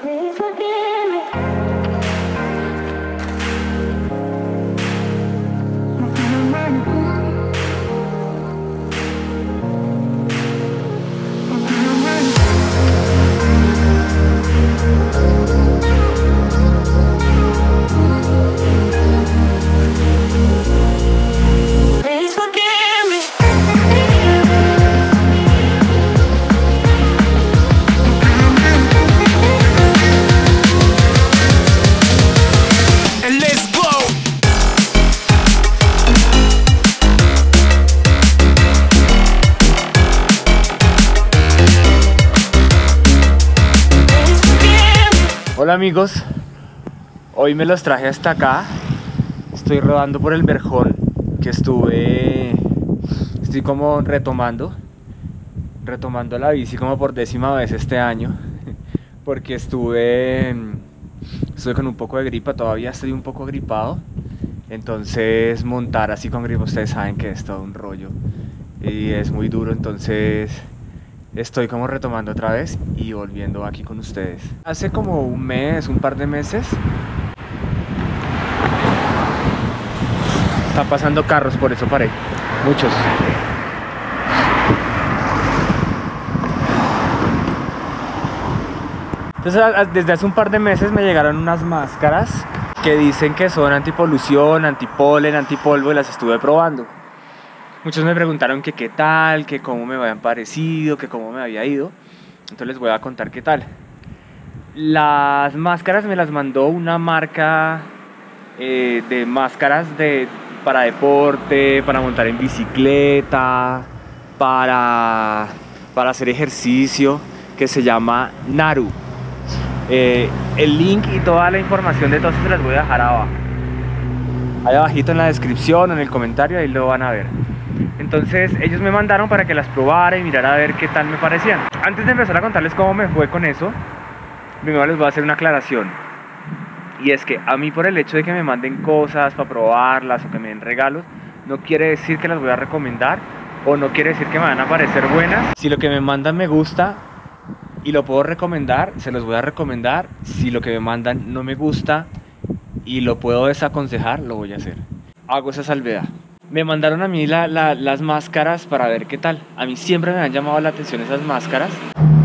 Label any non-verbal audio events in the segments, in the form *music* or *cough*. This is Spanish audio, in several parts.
Please forgive Hola amigos, hoy me los traje hasta acá. Estoy rodando por el Verjón que estuve, estoy como retomando, retomando la bici como por décima vez este año, *laughs* porque estuve, estuve con un poco de gripa, todavía estoy un poco gripado. Entonces montar así con gripa, ustedes saben que es todo un rollo y es muy duro, entonces estoy como retomando otra vez y volviendo aquí con ustedes. Hace como un mes, un par de meses, están pasando carros, por eso paré. Muchos. Entonces, desde hace un par de meses me llegaron unas máscaras que dicen que son antipolución, antipolen, antipolvo y las estuve probando. Muchos me preguntaron que qué tal, que cómo me habían parecido, que cómo me había ido. Entonces les voy a contar qué tal. Las máscaras me las mandó una marca eh, de máscaras de, para deporte, para montar en bicicleta, para, para hacer ejercicio, que se llama Naru. Eh, el link y toda la información de todo eso se las voy a dejar abajo. Ahí abajito en la descripción en el comentario, ahí lo van a ver. Entonces ellos me mandaron para que las probara y mirara a ver qué tal me parecían. Antes de empezar a contarles cómo me fue con eso, primero les voy a hacer una aclaración. Y es que a mí por el hecho de que me manden cosas para probarlas o que me den regalos, no quiere decir que las voy a recomendar o no quiere decir que me van a parecer buenas. Si lo que me mandan me gusta y lo puedo recomendar, se los voy a recomendar. Si lo que me mandan no me gusta y lo puedo desaconsejar, lo voy a hacer. Hago esa salvedad. Me mandaron a mí la- la- las máscaras para ver qué tal. A mí siempre me han llamado la atención esas máscaras.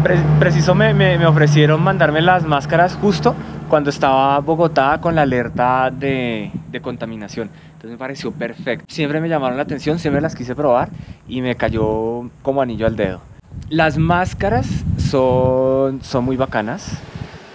Pre- preciso me, me- me ofrecieron mandarme las máscaras justo cuando estaba Bogotá con la alerta de, de contaminación. Entonces me pareció perfecto. Siempre me llamaron la atención, siempre las quise probar y me cayó como anillo al dedo. Las máscaras son, son muy bacanas.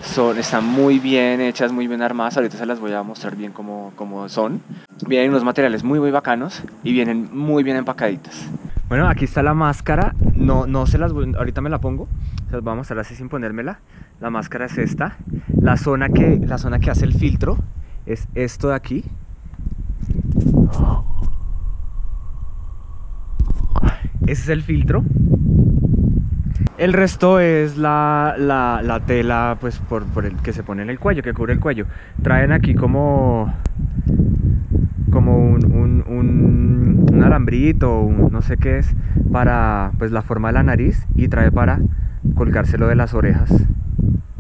Son, están muy bien hechas, muy bien armadas. Ahorita se las voy a mostrar bien cómo, cómo son. Vienen unos materiales muy, muy bacanos y vienen muy bien empacaditas. Bueno, aquí está la máscara. No, no se las ahorita me la pongo. Se las voy a mostrar así sin ponérmela. La máscara es esta. La zona que, la zona que hace el filtro es esto de aquí. Ese es el filtro. El resto es la, la- la tela pues por, por el que se pone en el cuello, que cubre el cuello. Traen aquí como como un- un alambrito, un no sé qué es, para pues la forma de la nariz y trae para colgárselo de las orejas.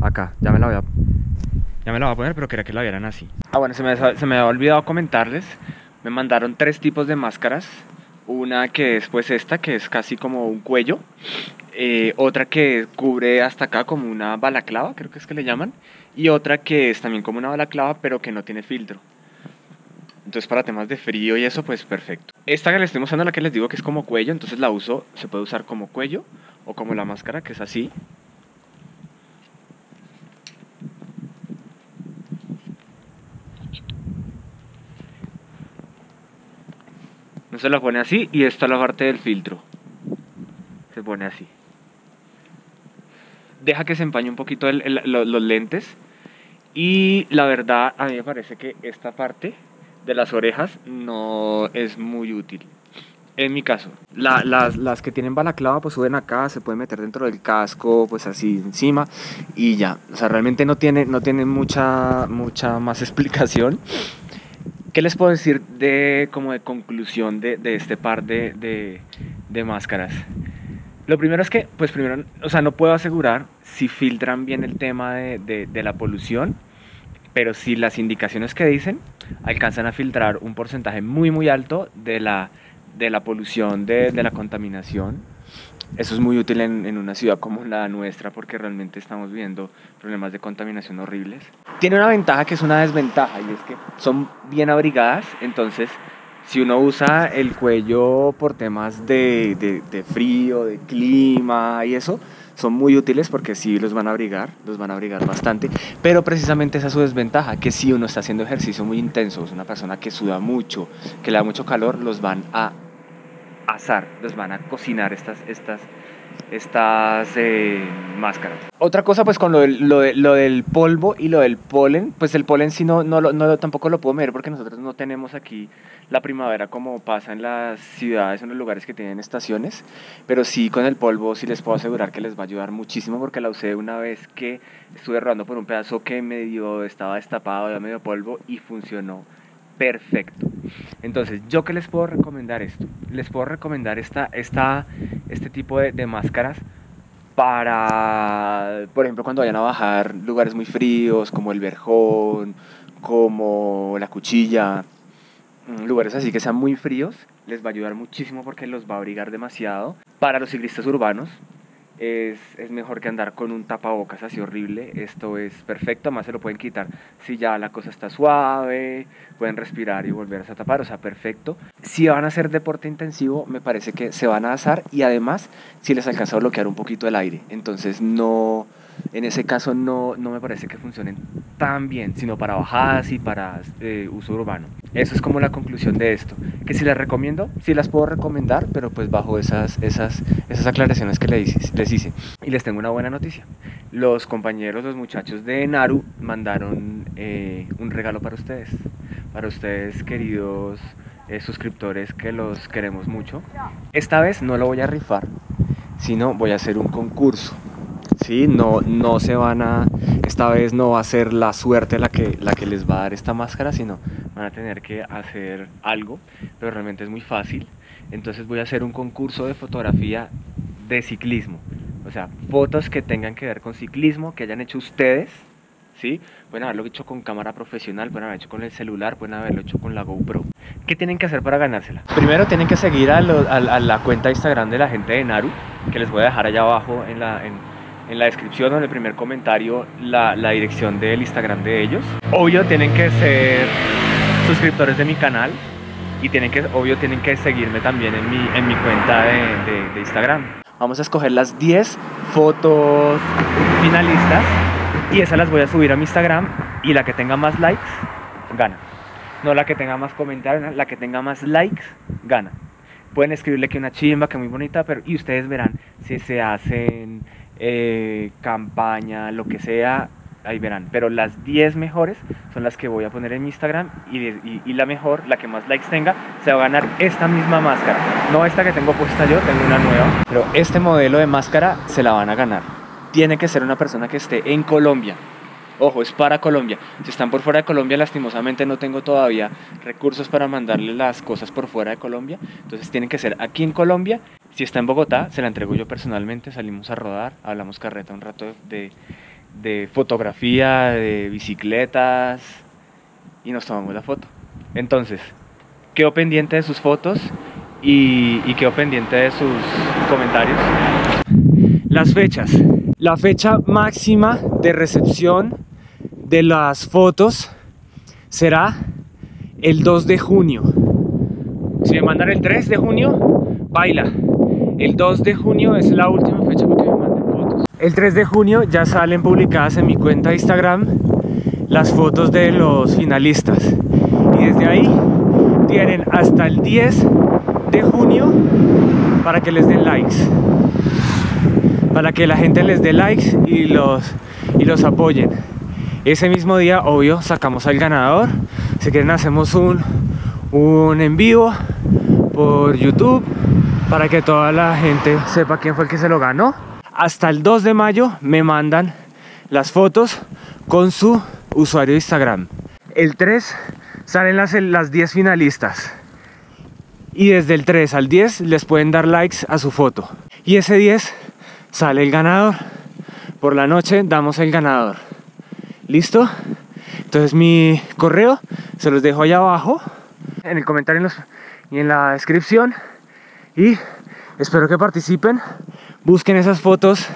Acá, ya me la voy a ya me la voy a poner, pero quería que la vieran así. Ah, bueno, se me, se me había olvidado comentarles. Me mandaron tres tipos de máscaras. Una que es pues esta, que es casi como un cuello. Eh, otra que cubre hasta acá como una balaclava, creo que es que le llaman. Y otra que es también como una balaclava, pero que no tiene filtro. Entonces para temas de frío y eso, pues perfecto. Esta que les estoy mostrando, la que les digo que es como cuello, entonces la uso, se puede usar como cuello o como la máscara, que es así. Se la pone así y esta es la parte del filtro. Se pone así. Deja que se empañe un poquito el- el- lo- los lentes. Y la verdad, a mí me parece que esta parte de las orejas no es muy útil. En mi caso, La- las, las que tienen balaclava pues suben acá, se pueden meter dentro del casco, pues así encima y ya. O sea, realmente no tiene, no tiene mucha, mucha más *laughs* explicación. ¿Qué les puedo decir de, como de conclusión de, de este par de, de, de máscaras? Lo primero es que, pues primero, o sea, no puedo asegurar si filtran bien el tema de, de- la polución, pero si las indicaciones que dicen alcanzan a filtrar un porcentaje muy, muy alto de la, de la polución, de, de la contaminación. Eso es muy útil en, una ciudad como la nuestra porque realmente estamos viendo problemas de contaminación horribles. Tiene una ventaja que es una desventaja y es que son bien abrigadas, entonces si uno usa el cuello por temas de, de- de frío, de clima y eso, son muy útiles porque sí los van a abrigar, los van a abrigar bastante, pero precisamente esa es su desventaja, que si uno está haciendo ejercicio muy intenso, es una persona que suda mucho, que le da mucho calor, los van a asar, los van a cocinar estas, estas, estas eh, máscaras. Otra cosa pues con lo del, lo, de- lo del polvo y lo del polen, pues el polen sí no, no, no tampoco lo puedo medir porque nosotros no tenemos aquí la primavera como pasa en las ciudades, en los lugares que tienen estaciones, pero sí con el polvo sí les puedo asegurar que les va a ayudar muchísimo porque la usé una vez que estuve rodando por un pedazo que medio estaba destapado, ya medio polvo y funcionó perfecto. Entonces, ¿yo qué les puedo recomendar esto? Les puedo recomendar esta, esta, este tipo de, de máscaras para, por ejemplo, cuando vayan a bajar lugares muy fríos, como el Verjón, como la Cuchilla, mm, lugares así que sean muy fríos, les va a ayudar muchísimo porque los va a abrigar demasiado. Para los ciclistas urbanos es, es mejor que andar con un tapabocas así horrible. Esto es perfecto, más se lo pueden quitar si ya la cosa está suave, pueden respirar y volverse a tapar, o sea, perfecto. Si van a hacer deporte intensivo, me parece que se van a asar y además si les alcanza a bloquear un poquito el aire. Entonces no, en ese caso no, no me parece que funcionen tan bien, sino para bajadas y para eh, uso urbano. Eso es como la conclusión de esto. Que si las recomiendo, sí las puedo recomendar, pero pues bajo esas, esas, esas aclaraciones que les les hice. Y les tengo una buena noticia. Los compañeros, los muchachos de Naru mandaron eh, un regalo para ustedes. Para ustedes, queridos eh, suscriptores, que los queremos mucho. Esta vez no lo voy a rifar, sino voy a hacer un concurso. ¿Sí? No, no se van a, esta vez no va a ser la suerte la que, la que les va a dar esta máscara, sino van a tener que hacer algo, pero realmente es muy fácil. Entonces voy a hacer un concurso de fotografía de ciclismo. O sea, fotos que tengan que ver con ciclismo, que hayan hecho ustedes, ¿sí? Pueden haberlo hecho con cámara profesional, pueden haberlo hecho con el celular, pueden haberlo hecho con la GoPro. ¿Qué tienen que hacer para ganársela? Primero tienen que seguir a, la cuenta Instagram de la gente de Naru, que les voy a dejar allá abajo en la, en la descripción o en el primer comentario la, dirección del Instagram de ellos. Obvio tienen que ser suscriptores de mi canal y tienen que, obvio tienen que seguirme también en mi, en mi cuenta de, de- de Instagram. Vamos a escoger las 10 fotos finalistas y esas las voy a subir a mi Instagram y la que tenga más likes gana. No la que tenga más comentarios, la que tenga más likes gana. Pueden escribirle que una chimba, que muy bonita, pero y ustedes verán si se hacen eh, campaña, lo que sea, ahí verán. Pero las 10 mejores son las que voy a poner en mi Instagram y, y- y la mejor, la que más likes tenga, se va a ganar esta misma máscara. No esta que tengo puesta yo, tengo una nueva. Pero este modelo de máscara se la van a ganar. Tiene que ser una persona que esté en Colombia. Ojo, es para Colombia. Si están por fuera de Colombia, lastimosamente no tengo todavía recursos para mandarle las cosas por fuera de Colombia. Entonces tienen que ser aquí en Colombia. Si está en Bogotá, se la entrego yo personalmente. Salimos a rodar, hablamos carreta un rato de, fotografía, de bicicletas y nos tomamos la foto. Entonces, quedo pendiente de sus fotos y, y quedo pendiente de sus comentarios. Las fechas. La fecha máxima de recepción de las fotos será el 2 de junio. Si me mandan el 3 de junio, baila. El 2 de junio es la última fecha que me manden fotos. El 3 de junio ya salen publicadas en mi cuenta de Instagram las fotos de los finalistas. Y desde ahí tienen hasta el 10 de junio para que les den likes. Para que la gente les dé likes y los, y los apoyen. Ese mismo día, obvio, sacamos al ganador. Si quieren, hacemos un, un en vivo por YouTube para que toda la gente sepa quién fue el que se lo ganó. Hasta el 2 de mayo me mandan las fotos con su usuario de Instagram. El 3 salen las, las 10 finalistas. Y desde el 3 al 10 les pueden dar likes a su foto. Y ese 10 sale el ganador. Por la noche damos el ganador. ¿Listo? Entonces mi correo se los dejo allá abajo en el comentario y en la descripción. Y espero que participen. Busquen esas fotos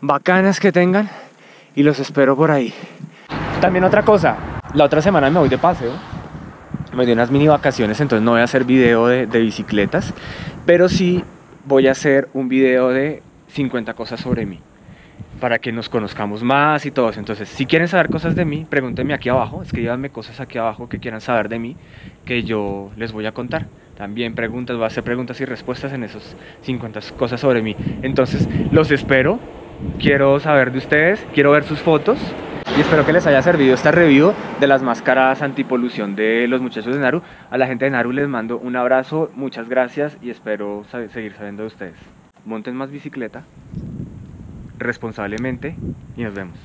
bacanas que tengan y los espero por ahí. También otra cosa, la otra semana me voy de paseo. Me di unas mini vacaciones, entonces no voy a hacer video de, bicicletas, pero sí voy a hacer un video de 50 cosas sobre mí para que nos conozcamos más y todo eso. Entonces, si quieren saber cosas de mí, pregúntenme aquí abajo, escríbanme cosas aquí abajo que quieran saber de mí, que yo les voy a contar. También preguntas, voy a hacer preguntas y respuestas en esos 50 cosas sobre mí. Entonces, los espero, quiero saber de ustedes, quiero ver sus fotos y espero que les haya servido esta review de las máscaras antipolución de los muchachos de Naru. A la gente de Naru les mando un abrazo, muchas gracias y espero seguir sabiendo de ustedes. Monten más bicicleta responsablemente y nos vemos.